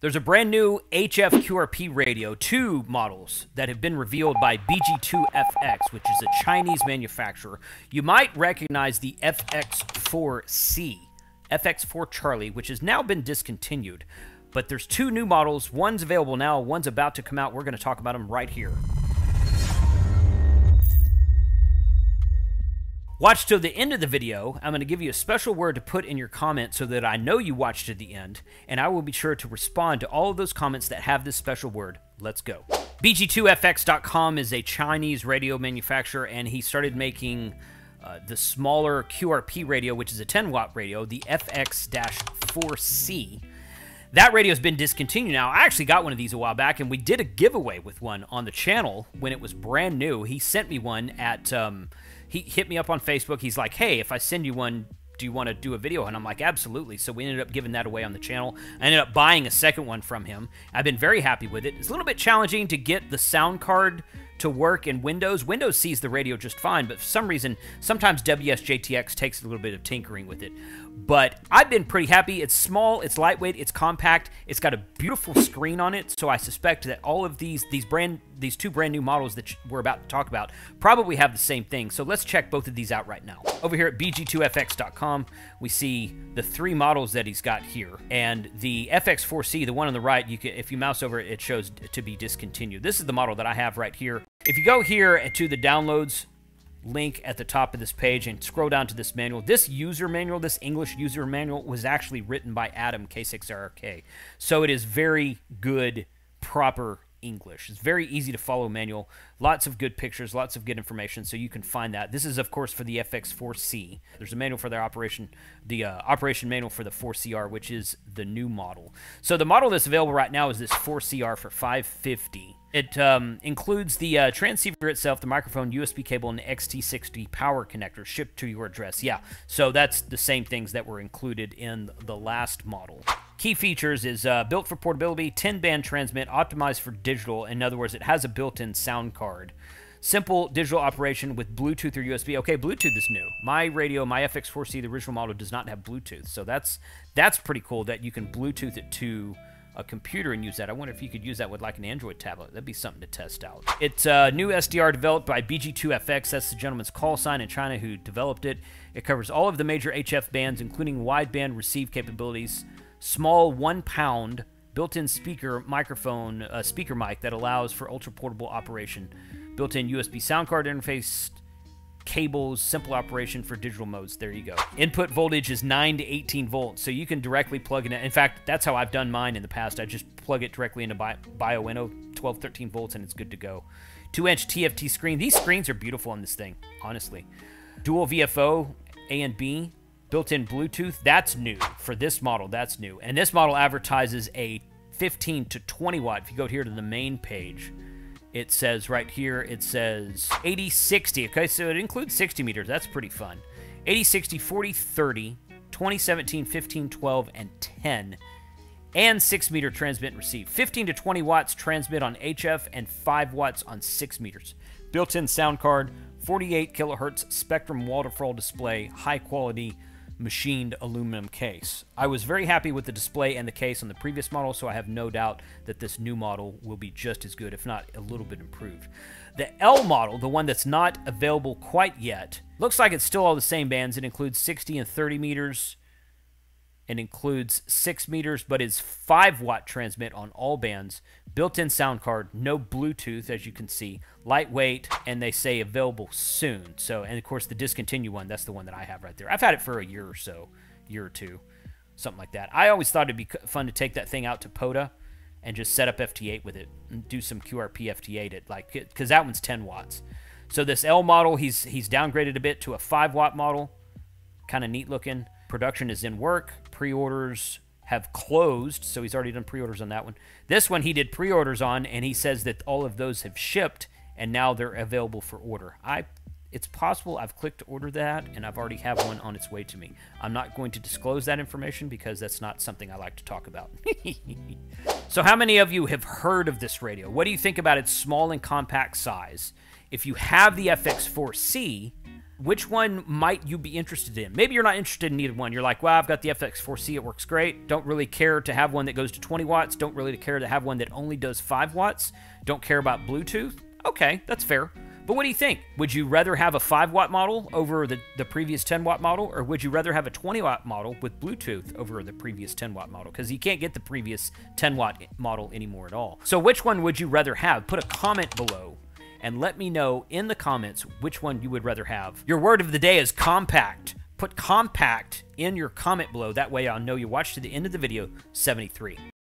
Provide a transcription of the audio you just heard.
There's a brand new HF QRP radio, two models that have been revealed by BG2FX, which is a Chinese manufacturer. You might recognize the FX4C, FX4 Charlie, which has now been discontinued. But there's two new models. One's available now, one's about to come out. We're going to talk about them right here. Watch till the end of the video. I'm going to give you a special word to put in your comment so that I know you watched to the end, and I will be sure to respond to all of those comments that have this special word. Let's go. BG2FX.com is a Chinese radio manufacturer, and he started making uh, the smaller QRP radio, which is a 10 watt radio, the FX 4C. That radio has been discontinued now. I actually got one of these a while back, and we did a giveaway with one on the channel when it was brand new. He sent me one at. Um, he hit me up on Facebook. He's like, hey, if I send you one, do you want to do a video? And I'm like, absolutely. So we ended up giving that away on the channel. I ended up buying a second one from him. I've been very happy with it. It's a little bit challenging to get the sound card to work in Windows. Windows sees the radio just fine, but for some reason, sometimes WSJTX takes a little bit of tinkering with it. But I've been pretty happy. It's small, it's lightweight, it's compact, it's got a beautiful screen on it. So I suspect that all of these these brand these two brand new models that we're about to talk about probably have the same thing. So let's check both of these out right now. Over here at bg2fx.com, we see the three models that he's got here, and the FX4C, the one on the right, you can if you mouse over it, it shows to be discontinued. This is the model that I have right here. If you go here to the downloads link at the top of this page and scroll down to this manual. This user manual, this English user manual, was actually written by Adam K6RK. So it is very good, proper English. It's very easy to follow manual. Lots of good pictures, lots of good information, so you can find that. This is, of course, for the FX4C. There's a manual for their operation, the uh, operation manual for the 4CR, which is the new model. So the model that's available right now is this 4CR for 550. It um, includes the uh, transceiver itself, the microphone, USB cable, and XT60 power connector shipped to your address. Yeah, so that's the same things that were included in the last model. Key features is uh, built for portability, 10-band transmit, optimized for digital. In other words, it has a built-in sound card. Simple digital operation with Bluetooth or USB. Okay, Bluetooth is new. My radio, my FX4C, the original model, does not have Bluetooth. So that's that's pretty cool that you can Bluetooth it to a computer and use that. I wonder if you could use that with like an Android tablet. That'd be something to test out. It's a uh, new SDR developed by BG2FX. That's the gentleman's call sign in China who developed it. It covers all of the major HF bands, including wideband receive capabilities, small one pound built-in speaker microphone, uh, speaker mic that allows for ultra portable operation, built-in USB sound card interface, cables, simple operation for digital modes. There you go. Input voltage is 9 to 18 volts, so you can directly plug in. In fact, that's how I've done mine in the past. I just plug it directly into Bi Bioenno, 12, 13 volts, and it's good to go. 2-inch TFT screen. These screens are beautiful on this thing, honestly. Dual VFO, A and B, built-in Bluetooth. That's new. For this model, that's new. And this model advertises a 15 to 20 watt. If you go here to the main page, it says right here, it says 80, 60. Okay, so it includes 60 meters. That's pretty fun. 80, 60, 40, 30, 20, 17, 15, 12, and 10. And 6 meter transmit and receive. 15 to 20 watts transmit on HF and 5 watts on 6 meters. Built in sound card, 48 kilohertz Spectrum waterfall display, high quality machined aluminum case. I was very happy with the display and the case on the previous model, so I have no doubt that this new model will be just as good, if not a little bit improved. The L model, the one that's not available quite yet, looks like it's still all the same bands. It includes 60 and 30 meters, it includes 6 meters, but is 5 watt transmit on all bands. Built in sound card, no Bluetooth, as you can see. Lightweight, and they say available soon. So, and of course, the discontinued one, that's the one that I have right there. I've had it for a year or so, year or two, something like that. I always thought it'd be fun to take that thing out to POTA and just set up FT8 with it and do some QRP FT8 it like because that one's 10 watts. So this L model, he's he's downgraded a bit to a 5 watt model, kind of neat looking. Production is in work. Pre-orders have closed, so he's already done pre-orders on that one. This one he did pre-orders on, and he says that all of those have shipped, and now they're available for order. I, it's possible I've clicked to order that, and I've already have one on its way to me. I'm not going to disclose that information because that's not something I like to talk about. so how many of you have heard of this radio? What do you think about its small and compact size? If you have the FX4C, which one might you be interested in? Maybe you're not interested in either one. You're like, well, I've got the FX4C, it works great. Don't really care to have one that goes to 20 watts. Don't really care to have one that only does 5 watts. Don't care about Bluetooth. Okay, that's fair. But what do you think? Would you rather have a 5 watt model over the, the previous 10 watt model, or would you rather have a 20 watt model with Bluetooth over the previous 10 watt model? Because you can't get the previous 10 watt model anymore at all. So, which one would you rather have? Put a comment below and let me know in the comments which one you would rather have. Your word of the day is compact. Put compact in your comment below. That way I'll know you watched to the end of the video 73.